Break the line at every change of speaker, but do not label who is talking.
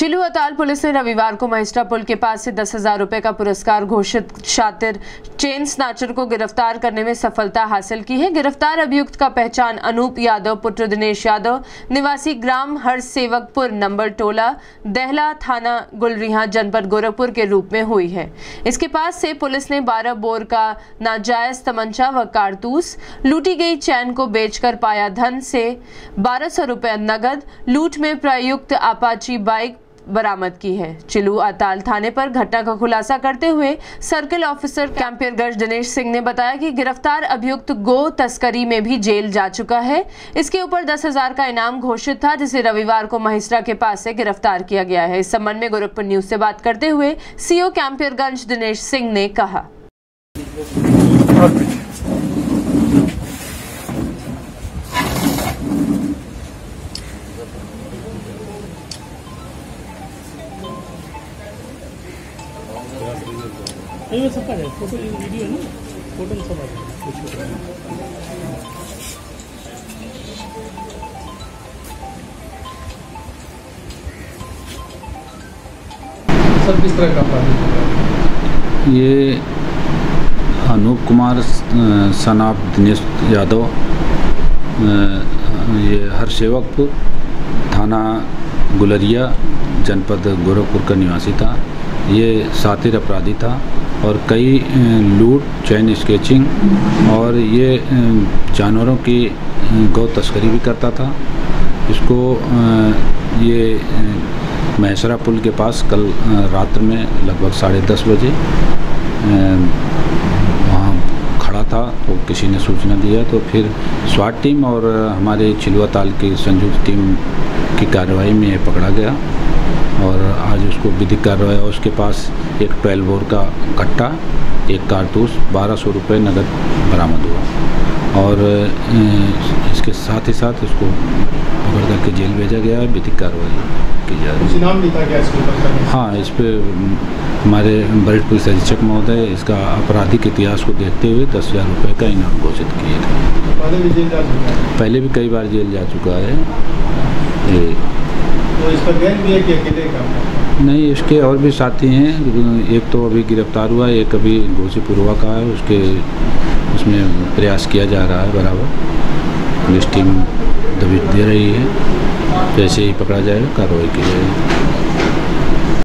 चिलू Atal police ने रविवार को महिस्ट्रा पुल के पास से दस हज़ार रुपए का पुरस्कार घोषित शातिर चेन स्नैचर को गिरफ़्तार करने में सफलता हासिल की है। गिरफ़्तार अभियुक्त का पहचान अनूप यादव, पुत्र दिनेश यादव, निवासी ग्राम हर सेवकपुर नंबर टोला, दहला थाना गुलरिहा, जनपद गोरखपुर के रूप में हुई है। इसके पास से पुलिस ने बारह बोर का नाजायज तमंचा व कारतूस, लूटी गई चैन को बेचकर पाया धन से बारह सौ रुपये नगद, लूट में प्रयुक्त आपाची बाइक बरामद की है। चिलू अताल थाने पर घटना का खुलासा करते हुए सर्किल ऑफिसर कैंपियरगंज दिनेश सिंह ने बताया कि गिरफ़्तार अभियुक्त गो तस्करी में भी जेल जा चुका है। इसके ऊपर दस हज़ार का इनाम घोषित था, जिसे रविवार को महिस्ट्रा के पास से गिरफ़्तार किया गया है। इस संबंध में गोरखपुर न्यूज़ से बात करते हुए सीओ कैंपियरगंज दिनेश सिंह ने कहा।
ये सब है फ़ोटो वीडियो है ना फ़ोटो सब
सर, किस तरह का
ये अनूप कुमार सन ऑफ़ दिनेश यादव ये हर सेवकपुर थाना गुलरिया, जनपद गोरखपुर का निवासी था। ये सातिर अपराधी था और कई लूट, चैन स्केचिंग और ये जानवरों की गौ तस्करी भी करता था। इसको ये मैसरा पुल के पास कल रात्र में लगभग साढ़े दस बजे वहाँ खड़ा था तो किसी ने सूचना दिया तो फिर स्वाट टीम और हमारे चिलवा ताल की संयुक्त टीम की कार्रवाई में ये पकड़ा गया। और आज उसको विधिक कार्रवाई और उसके पास एक ट्वेल्व बोर का कट्टा एक कारतूस बारह सौ रुपये नगद बरामद हुआ। और इसके साथ ही साथ उसको पकड़ करके जेल भेजा गया है। विधिक कार्रवाई की जा रही है? हाँ इस पर हमारे वरिष्ठ पुलिस अधीक्षक महोदय इसका आपराधिक इतिहास को देखते हुए दस हज़ार रुपये का इनाम घोषित किए थे।
पहले भी
कई बार जेल जा चुका है।
तो
नहीं, इसके और भी साथी हैं। एक तो अभी गिरफ़्तार हुआ, एक अभी घोषीपुरवा का है। उसके उसमें प्रयास किया जा रहा है बराबर। पुलिस टीम दबिश दे रही है। जैसे ही पकड़ा जाएगा, कार्रवाई की जाएगी।